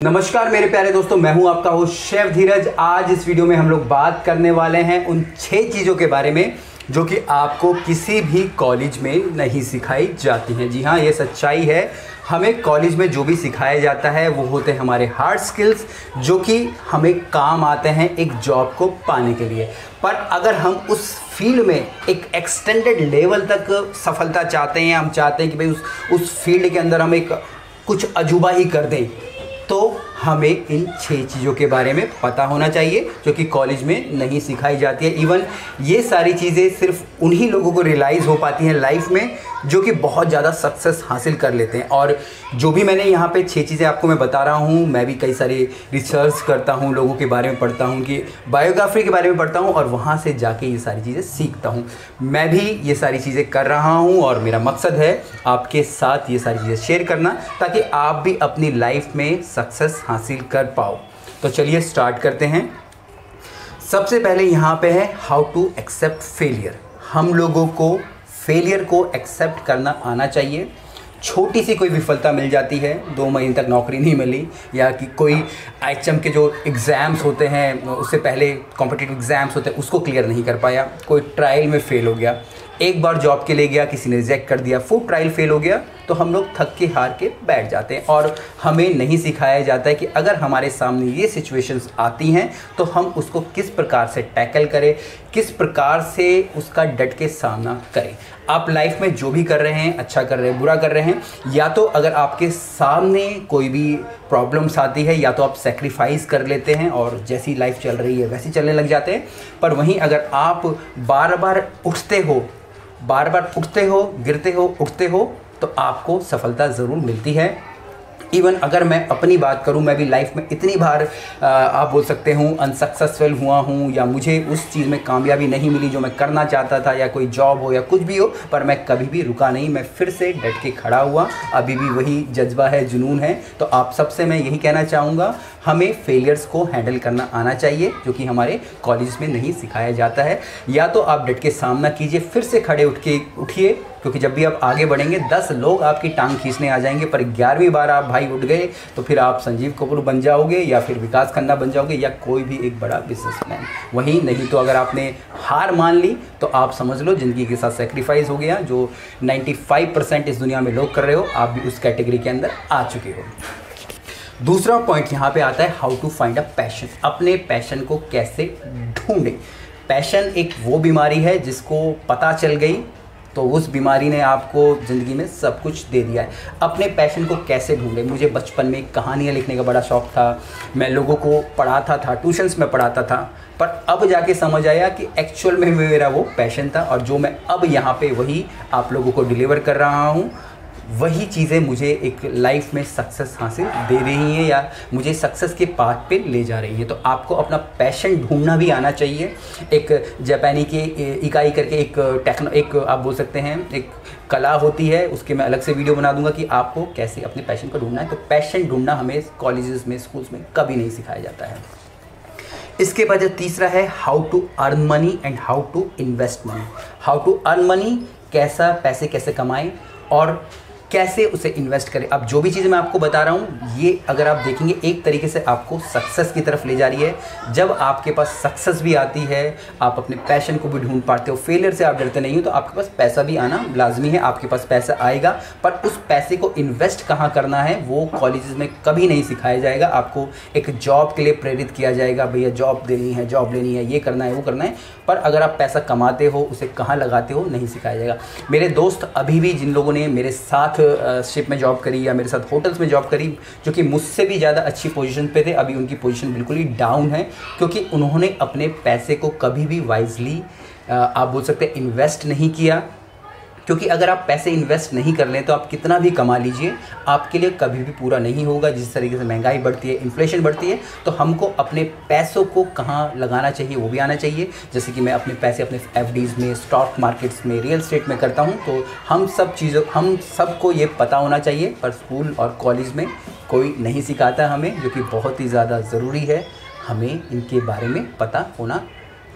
नमस्कार मेरे प्यारे दोस्तों, मैं हूँ आपका होस्ट शेफ धीरज। आज इस वीडियो में हम लोग बात करने वाले हैं उन छह चीज़ों के बारे में जो कि आपको किसी भी कॉलेज में नहीं सिखाई जाती हैं। जी हाँ ये सच्चाई है। हमें कॉलेज में जो भी सिखाया जाता है, वो होते हैं हमारे हार्ड स्किल्स जो कि हमें काम आते हैं एक जॉब को पाने के लिए। पर अगर हम उस फ़ील्ड में एक एक्सटेंडेड लेवल तक सफलता चाहते हैं हम चाहते हैं कि भाई उस उस फ़ील्ड के अंदर हम एक कुछ अजूबा ही कर दें तो हमें इन छह चीज़ों के बारे में पता होना चाहिए, जो कि कॉलेज में नहीं सिखाई जाती है। इवन ये सारी चीज़ें सिर्फ़ उन्हीं लोगों को रियलाइज़ हो पाती हैं लाइफ में, जो कि बहुत ज़्यादा सक्सेस हासिल कर लेते हैं। और जो भी मैंने यहाँ पे छह चीज़ें आपको मैं बता रहा हूँ, मैं भी कई सारे रिसर्च करता हूँ, लोगों के बारे में पढ़ता हूँ कि बायोग्राफी के बारे में पढ़ता हूँ, और वहाँ से जाके ये सारी चीज़ें सीखता हूँ। मैं भी ये सारी चीज़ें कर रहा हूँ, और मेरा मकसद है आपके साथ ये सारी चीज़ें शेयर करना, ताकि आप भी अपनी लाइफ में सक्सेस हासिल कर पाओ। तो चलिए स्टार्ट करते हैं। सबसे पहले यहाँ पे है हाउ टू एक्सेप्ट फेलियर हम लोगों को फेलियर को एक्सेप्ट करना आना चाहिए। छोटी सी कोई विफलता मिल जाती है, दो महीने तक नौकरी नहीं मिली, या कि कोई एच के जो एग्ज़ाम्स होते हैं, उससे पहले कॉम्पिटिटिव एग्ज़ाम्स होते हैं, उसको क्लियर नहीं कर पाया, कोई ट्रायल में फ़ेल हो गया। एक बार जॉब के लिए गया, किसी ने रिजेक्ट कर दिया फ़ूड ट्रायल फेल हो गया तो हम लोग थक के हार के बैठ जाते हैं और हमें नहीं सिखाया जाता है कि अगर हमारे सामने ये सिचुएशंस आती हैं तो हम उसको किस प्रकार से टैकल करें, किस प्रकार से उसका डट के सामना करें। आप लाइफ में जो भी कर रहे हैं अच्छा कर रहे हैं, बुरा कर रहे हैं, या तो अगर आपके सामने कोई भी प्रॉब्लम्स आती है, या तो आप सेक्रीफाइस कर लेते हैं और जैसी लाइफ चल रही है, वैसी चलने लग जाते हैं। पर वहीं अगर आप बार बार उठते हो बार बार उठते हो गिरते हो उठते हो तो आपको सफलता ज़रूर मिलती है। इवन अगर मैं अपनी बात करूँ, मैं भी लाइफ में इतनी बार आप बोल सकते हूँ अनसक्सेसफुल हुआ हूँ, या मुझे उस चीज़ में कामयाबी नहीं मिली जो मैं करना चाहता था, या कोई जॉब हो, या कुछ भी हो, पर मैं कभी भी रुका नहीं, मैं फिर से डट के खड़ा हुआ। अभी भी वही जज्बा है, जुनून है। तो आप सबसे मैं यही कहना चाहूँगा, हमें फेलियर्स को हैंडल करना आना चाहिए, जो कि हमारे कॉलेज में नहीं सिखाया जाता है। या तो आप डट के सामना कीजिए, फिर से खड़े उठ के उठिए क्योंकि जब भी आप आगे बढ़ेंगे, दस लोग आपकी टांग खींचने आ जाएँगे, पर ग्यारहवीं बार आप भाई उठ गए तो फिर आप संजीव कपूर बन जाओगे या फिर विकास खन्ना बन जाओगे या कोई भी एक बड़ा बिजनेसमैन वहीं नहीं तो अगर आपने हार मान ली तो आप समझ लो ज़िंदगी के साथ सेक्रीफाइस हो गया, जो 95 परसेंट इस दुनिया में लोग कर रहे हो, आप भी उस कैटेगरी के अंदर आ चुके हो। दूसरा पॉइंट यहाँ पे आता है how to find a passion अपने पैशन को कैसे ढूंढें? पैशन एक वो बीमारी है जिसको पता चल गई तो उस बीमारी ने आपको ज़िंदगी में सब कुछ दे दिया है। अपने पैशन को कैसे ढूंढे? मुझे बचपन में कहानियाँ लिखने का बड़ा शौक़ था। मैं लोगों को पढ़ाता था, ट्यूशन्स में पढ़ाता था। पर अब जाके समझ आया कि एक्चुअल में मेरा वो पैशन था और जो मैं अब यहाँ पे वही आप लोगों को डिलीवर कर रहा हूँ। वही चीज़ें मुझे एक लाइफ में सक्सेस हासिल दे रही हैं या मुझे सक्सेस के पाथ पे ले जा रही हैं। तो आपको अपना पैशन ढूंढना भी आना चाहिए। एक जापानी की इकाई करके एक टेक्नो एक आप बोल सकते हैं, एक कला होती है, उसके मैं अलग से वीडियो बना दूँगा कि आपको कैसे अपने पैशन को ढूंढना है। तो पैशन ढूंढना हमें कॉलेजेस में स्कूल्स में कभी नहीं सिखाया जाता है। इसके बाद जो तीसरा है how to earn money and how to invest money how to earn money कैसा पैसे कैसे कमाएँ और कैसे उसे इन्वेस्ट करें? अब जो भी चीज़ मैं आपको बता रहा हूँ, ये अगर आप देखेंगे, एक तरीके से आपको सक्सेस की तरफ़ ले जा रही है। जब आपके पास सक्सेस भी आती है, आप अपने पैशन को भी ढूंढ पाते हो फेलियर से आप डरते नहीं हो तो आपके पास पैसा भी आना लाजमी है, आपके पास पैसा आएगा। पर उस पैसे को इन्वेस्ट कहाँ करना है, वो कॉलेज में कभी नहीं सिखाया जाएगा। आपको एक जॉब के लिए प्रेरित किया जाएगा, भैया जॉब देनी है जॉब लेनी है, ये करना है, वो करना है। पर अगर आप पैसा कमाते हो, उसे कहाँ लगाते हो, नहीं सिखाया जाएगा। मेरे दोस्त अभी भी जिन लोगों ने मेरे साथ शिप में जॉब करी या मेरे साथ होटल्स में जॉब करी, जो कि मुझसे भी ज़्यादा अच्छी पोजीशन पे थे, अभी उनकी पोजीशन बिल्कुल ही डाउन है, क्योंकि उन्होंने अपने पैसे को कभी भी वाइजली आप बोल सकते हैं इन्वेस्ट नहीं किया। क्योंकि अगर आप पैसे इन्वेस्ट नहीं कर लें तो आप कितना भी कमा लीजिए, आपके लिए कभी भी पूरा नहीं होगा। जिस तरीके से महँगाई बढ़ती है इन्फ्लेशन बढ़ती है तो हमको अपने पैसों को कहाँ लगाना चाहिए, वो भी आना चाहिए। जैसे कि मैं अपने पैसे अपने एफ़ में स्टॉक मार्केट्स में रियल स्टेट में करता हूँ तो हम सब चीज़ों, हम सबको ये पता होना चाहिए। पर स्कूल और कॉलेज में कोई नहीं सिखाता हमें, जो कि बहुत ही ज़्यादा ज़रूरी है। हमें इनके बारे में पता होना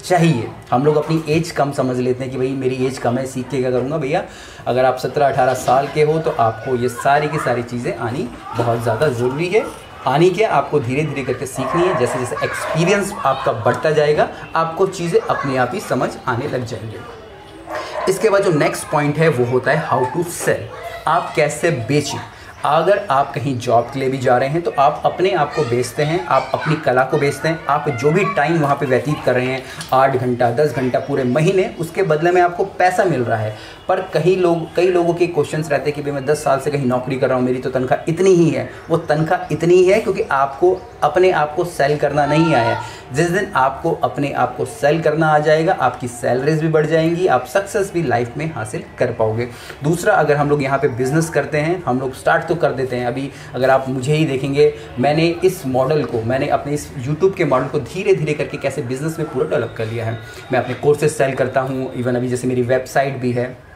चाहिए। हम लोग अपनी एज कम समझ लेते हैं कि भाई मेरी एज कम है, सीख के क्या करूँगा? भैया, अगर आप सत्रह अठारह साल के हो तो आपको ये सारी की सारी चीज़ें आनी बहुत ज़्यादा ज़रूरी है। आनी क्या? आपको धीरे धीरे करके सीखनी है। जैसे जैसे एक्सपीरियंस आपका बढ़ता जाएगा, आपको चीज़ें अपने आप ही समझ आने लग जाएँगे। इसके बाद जो नेक्स्ट पॉइंट है, वो होता है हाउ टू सेल आप कैसे बेचें? अगर आप कहीं जॉब के लिए भी जा रहे हैं तो आप अपने आप को बेचते हैं, आप अपनी कला को बेचते हैं, आप जो भी टाइम वहाँ पे व्यतीत कर रहे हैं, आठ घंटा, दस घंटा पूरे महीने, उसके बदले में आपको पैसा मिल रहा है। पर कई लोग, कई लोगों के क्वेश्चंस रहते हैं कि भाई मैं दस साल से कहीं नौकरी कर रहा हूँ, मेरी तो तनख्वाह इतनी ही है। वो तनख्वाह इतनी ही है क्योंकि आपको अपने आप को सेल करना नहीं आया। जिस दिन आपको अपने आप को सेल करना आ जाएगा, आपकी सैलरीज भी बढ़ जाएँगी, आप सक्सेस भी लाइफ में हासिल कर पाओगे। दूसरा, अगर हम लोग यहाँ पर बिज़नेस करते हैं, हम लोग स्टार्ट तो कर देते हैं। अभी अगर आप मुझे ही देखेंगे, मैंने इस मॉडल को, मैंने अपने इस यूट्यूब के मॉडल को धीरे धीरे करके कैसे बिज़नेस में पूरा डेवलप कर लिया है। मैं अपने कोर्सेज सेल करता हूँ। इवन अभी जैसे मेरी वेबसाइट भी है।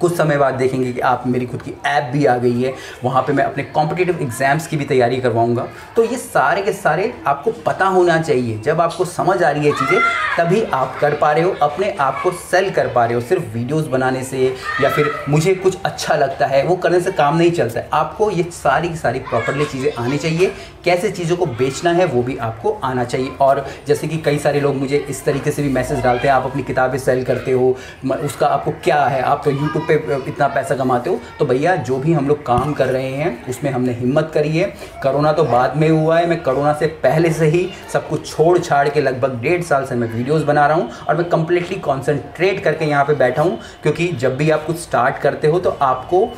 कुछ समय बाद देखेंगे कि आप मेरी खुद की ऐप भी आ गई है। वहाँ पे मैं अपने कॉम्पिटिटिव एग्ज़ाम्स की भी तैयारी करवाऊँगा। तो ये सारे के सारे आपको पता होना चाहिए। जब आपको समझ आ रही है चीज़ें, तभी आप कर पा रहे हो, अपने आप को सेल कर पा रहे हो। सिर्फ़ वीडियोज़ बनाने से या फिर मुझे कुछ अच्छा लगता है, वो करने से काम नहीं चलता है। आपको ये सारी की सारी प्रॉपरली चीज़ें आनी चाहिए। कैसे चीज़ों को बेचना है, वो भी आपको आना चाहिए। और जैसे कि कई सारे लोग मुझे इस तरीके से भी मैसेज डालते हैं, आप अपनी किताबें सेल करते हो उसका आपको क्या है आप तो यूट्यूब पे इतना पैसा कमाते हो तो भैया जो भी हम लोग काम कर रहे हैं, उसमें हमने हिम्मत करी है। करोना तो बाद में हुआ है, मैं करोना से पहले से ही सब कुछ छोड़ छाड़ के लगभग डेढ़ साल से मैं वीडियोस बना रहा हूँ और मैं कंप्लीटली कॉन्सेंट्रेट करके यहाँ पे बैठा हूँ, क्योंकि जब भी आप कुछ स्टार्ट करते हो तो आपको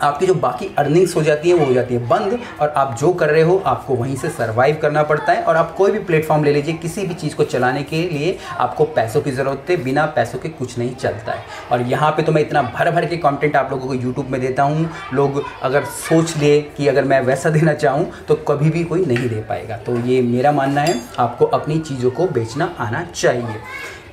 आपकी जो बाकी अर्निंग्स हो जाती है, वो हो जाती है बंद और आप जो कर रहे हो, आपको वहीं से सर्वाइव करना पड़ता है और आप कोई भी प्लेटफॉर्म ले लीजिए, किसी भी चीज़ को चलाने के लिए आपको पैसों की ज़रूरत है, बिना पैसों के कुछ नहीं चलता है। और यहाँ पे तो मैं इतना भर भर के कंटेंट आप लोगों को यूट्यूब में देता हूँ, लोग अगर सोच ले कि अगर मैं वैसा देना चाहूँ तो कभी भी कोई नहीं दे पाएगा। तो ये मेरा मानना है, आपको अपनी चीज़ों को बेचना आना चाहिए।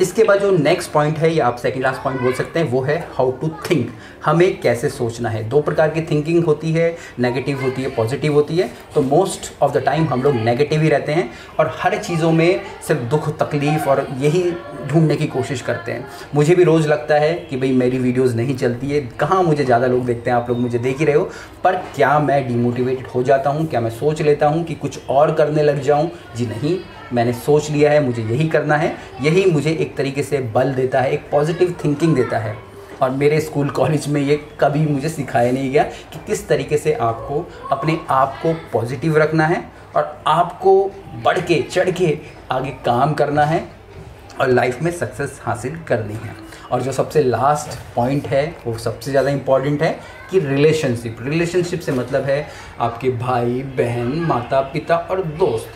इसके बाद जो नेक्स्ट पॉइंट है, या आप सेकंड लास्ट पॉइंट बोल सकते हैं, वो है हाउ टू थिंक हमें कैसे सोचना है? दो प्रकार की थिंकिंग होती है नेगेटिव होती है पॉजिटिव होती है. तो मोस्ट ऑफ़ द टाइम हम लोग नेगेटिव ही रहते हैं और हर चीज़ों में सिर्फ़ दुख, तकलीफ़ और यही ढूँढने की कोशिश करते हैं. मुझे भी रोज़ लगता है कि भाई मेरी वीडियोज़ नहीं चलती है. कहाँ मुझे ज़्यादा लोग देखते हैं? आप लोग मुझे देख ही रहे हो. पर क्या मैं डिमोटिवेटेड हो जाता हूँ? क्या मैं सोच लेता हूँ कि कुछ और करने लग जाऊँ? जी नहीं. मैंने सोच लिया है, मुझे यही करना है। यही मुझे एक तरीके से बल देता है, एक पॉजिटिव थिंकिंग देता है। और मेरे स्कूल कॉलेज में ये कभी मुझे सिखाया नहीं गया कि किस तरीके से आपको अपने आप को पॉजिटिव रखना है और आपको बढ़ के चढ़ के आगे काम करना है और लाइफ में सक्सेस हासिल करनी है। और जो सबसे लास्ट पॉइंट है, वो सबसे ज़्यादा इंपॉर्टेंट है कि रिलेशनशिप रिलेशनशिप से मतलब है आपके भाई, बहन माता पिता और दोस्त।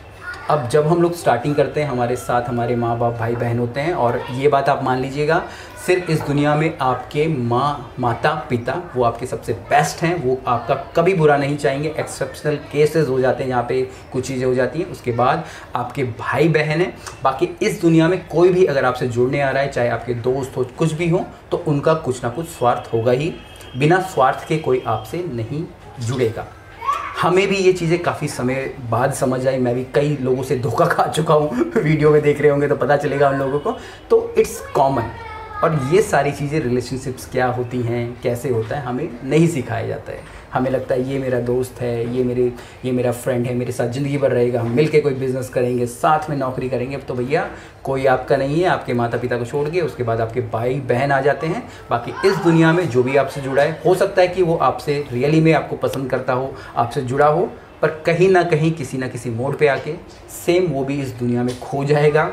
अब जब हम लोग स्टार्टिंग करते हैं, हमारे साथ हमारे माँ बाप भाई बहन होते हैं और ये बात आप मान लीजिएगा, सिर्फ़ इस दुनिया में आपके माँ, माता, पिता, वो आपके सबसे बेस्ट हैं, वो आपका कभी बुरा नहीं चाहेंगे। एक्सेप्शनल केसेस हो जाते हैं जहाँ पे कुछ चीज़ें हो जाती हैं। उसके बाद आपके भाई बहन हैं। बाकी इस दुनिया में कोई भी अगर आपसे जुड़ने आ रहा है, चाहे आपके दोस्त हो, कुछ भी हो तो उनका कुछ ना कुछ स्वार्थ होगा ही। बिना स्वार्थ के कोई आपसे नहीं जुड़ेगा। हमें भी ये चीज़ें काफ़ी समय बाद समझ आई। मैं भी कई लोगों से धोखा खा चुका हूँ। वीडियो में देख रहे होंगे तो पता चलेगा उन लोगों को। तो इट्स कॉमन और ये सारी चीज़ें रिलेशनशिप्स क्या होती हैं, कैसे होता है, हमें नहीं सिखाया जाता है। हमें लगता है, ये मेरा दोस्त है, ये मेरे, ये मेरा फ्रेंड है, मेरे साथ ज़िंदगी भर रहेगा, हम मिल के कोई बिज़नेस करेंगे, साथ में नौकरी करेंगे। तो भैया, कोई आपका नहीं है, आपके माता पिता को छोड़ के, उसके बाद आपके भाई बहन आ जाते हैं। बाकी इस दुनिया में जो भी आपसे जुड़ा है, हो सकता है कि वो आपसे रियली में आपको पसंद करता हो, आपसे जुड़ा हो, पर कहीं ना कहीं किसी ना किसी मोड पे आके सेम वो भी इस दुनिया में खो जाएगा।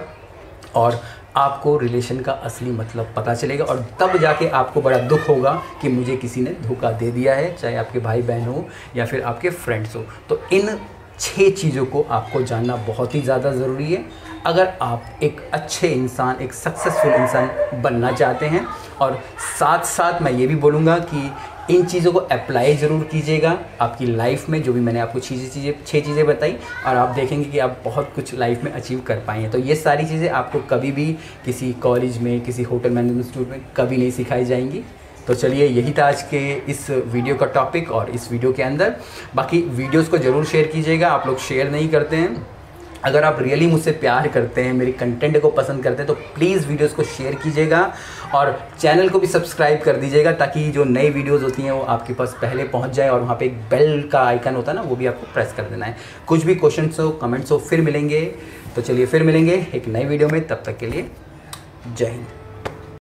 और आपको रिलेशन का असली मतलब पता चलेगा और तब जाके आपको बड़ा दुख होगा कि मुझे किसी ने धोखा दे दिया है, चाहे आपके भाई बहन हो या फिर आपके फ्रेंड्स हो। तो इन छः चीज़ों को आपको जानना बहुत ही ज़्यादा ज़रूरी है। अगर आप एक अच्छे इंसान, एक सक्सेसफुल इंसान बनना चाहते हैं, और साथ साथ मैं ये भी बोलूँगा कि इन चीज़ों को अप्लाई ज़रूर कीजिएगा। आपकी लाइफ में जो भी मैंने आपको चीज़ें चीज़ें छः चीज़ें बताई और आप देखेंगे कि आप बहुत कुछ लाइफ में अचीव कर पाएँगे तो ये सारी चीज़ें आपको कभी भी किसी कॉलेज में, किसी होटल मैनेजमेंट इंस्टीट्यूट में कभी नहीं सिखाई जाएँगी। तो चलिए, यही था आज के इस वीडियो का टॉपिक और इस वीडियो के अंदर। बाकी वीडियोज़ को ज़रूर शेयर कीजिएगा। आप लोग शेयर नहीं करते हैं। अगर आप रियली मुझसे प्यार करते हैं, मेरी कंटेंट को पसंद करते हैं तो प्लीज़ वीडियोस को शेयर कीजिएगा और चैनल को भी सब्सक्राइब कर दीजिएगा ताकि जो नई वीडियोस होती हैं वो आपके पास पहले पहुँच जाए और वहाँ पे एक बेल का आइकन होता है ना, वो भी आपको प्रेस कर देना है। कुछ भी क्वेश्चन हो कमेंट्स हो, फिर मिलेंगे। तो चलिए फिर मिलेंगे एक नई वीडियो में, तब तक के लिए जय हिंद।